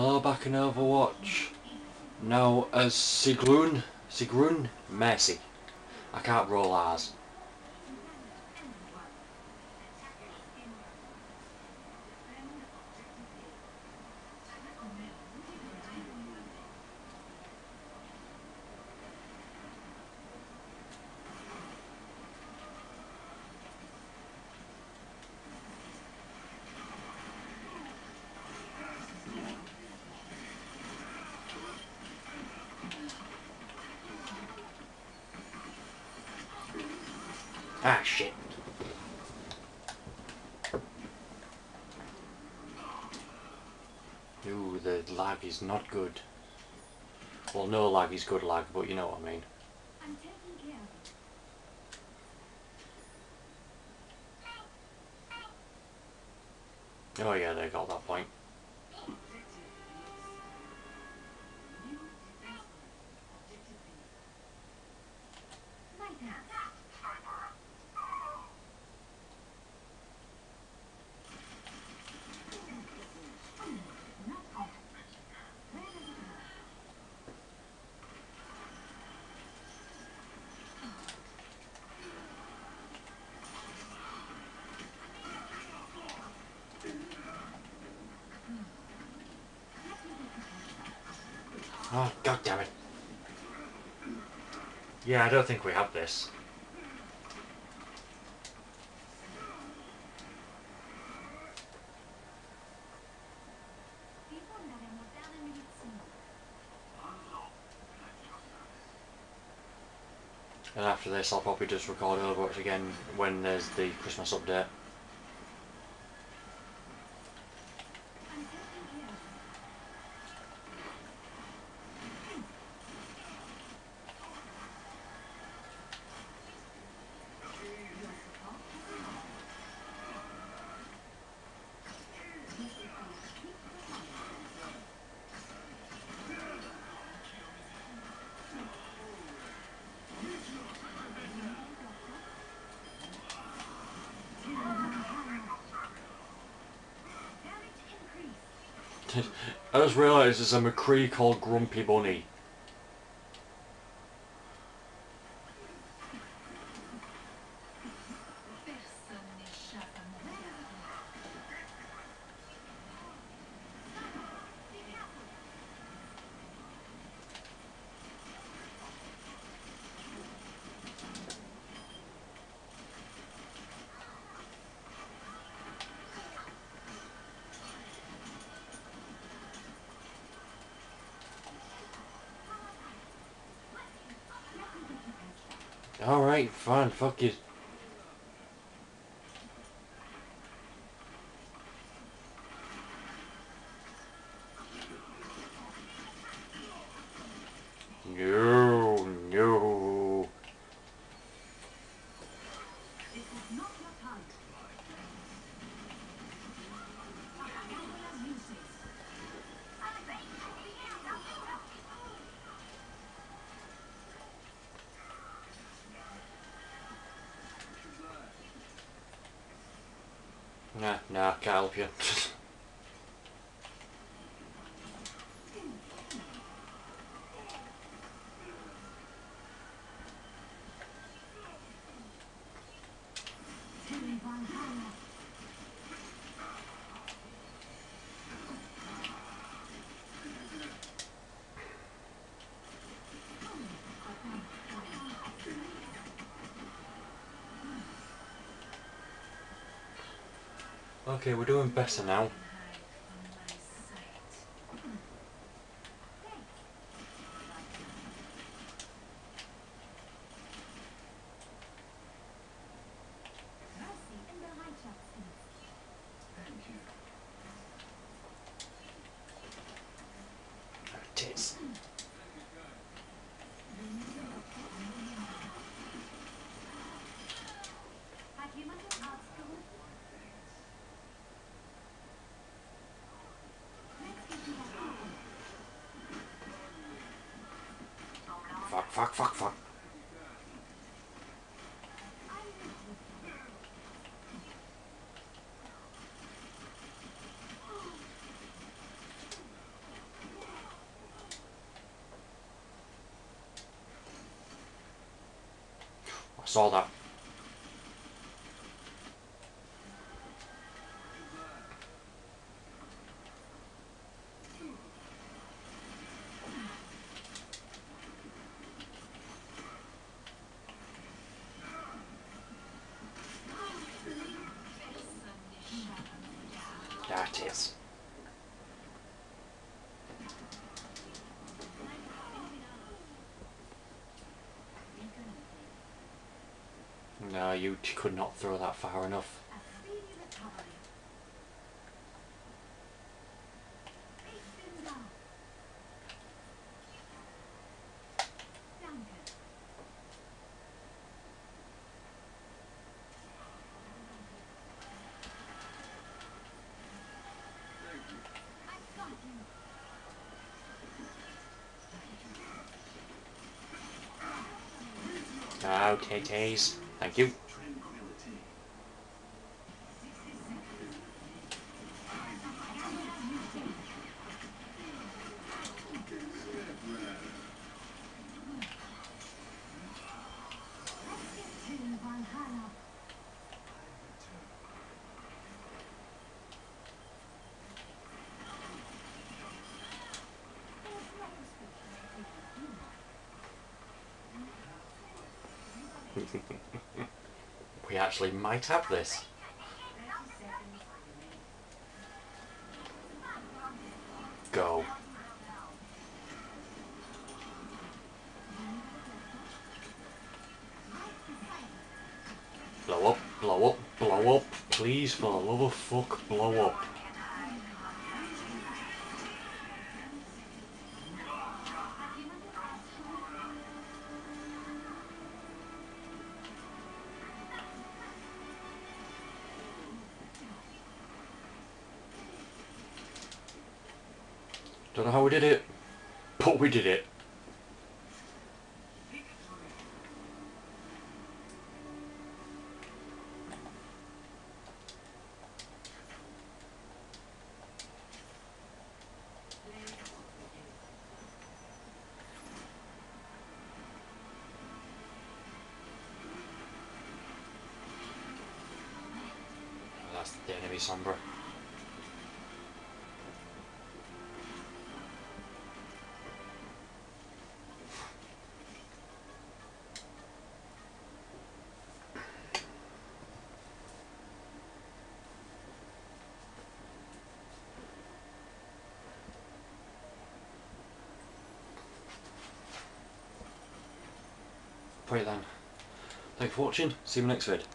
Hello back in Overwatch. Now as Sigrun, Sigrun Mercy. I can't roll R's. Ah shit. Ooh, the lag is not good. Well, no lag is good lag, but you know what I mean. I'm taking care of it. Oh yeah, they got that point. Oh, god damn it. Yeah, I don't think we have this. And after this, I'll probably just record Overwatch again when there's the Christmas update. I just realised there's a McCree called Grumpy Bunny. Alright, fine, fuck it. Nah, nah, can't help you. okay, we're doing better now. Fuck, fuck, fuck. I saw that. That is. No, you could not throw that far enough. Okay, Taze. Thank you. To Valhalla. There's no restriction if you do not. We actually might have this. Go. Blow up, blow up, blow up. Please, for the love of fuck, blow up. Don't know how we did it, but we did it. That's the enemy Sombra. Right then. Thanks for watching. See you in the next vid.